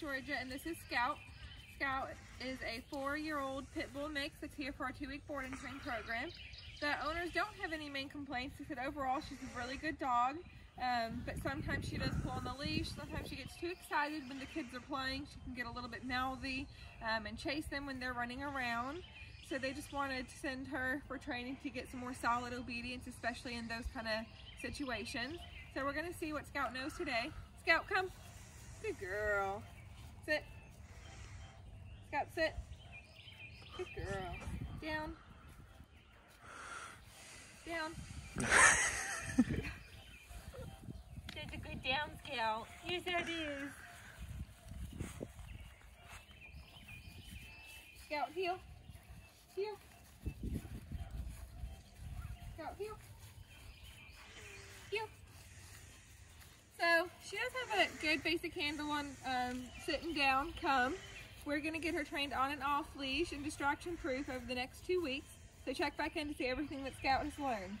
Bridget, and this is Scout. Scout is a four-year-old pit bull mix that's here for our two-week board and train program. The owners don't have any main complaints. They said overall she's a really good dog, um, but sometimes she does pull on the leash. Sometimes she gets too excited when the kids are playing. She can get a little bit mouthy um, and chase them when they're running around. So they just wanted to send her for training to get some more solid obedience, especially in those kind of situations. So we're gonna see what Scout knows today. Scout, come. Good girl. Sit. Scout, sit. Good girl. Down. Down. That's a good down, Scout. Yes, that is. Scout, heel. Heel. Scout, heel. Heel. So she does have a good basic handle on um, sitting down, come. We're gonna get her trained on and off leash and distraction proof over the next two weeks. So check back in to see everything that Scout has learned.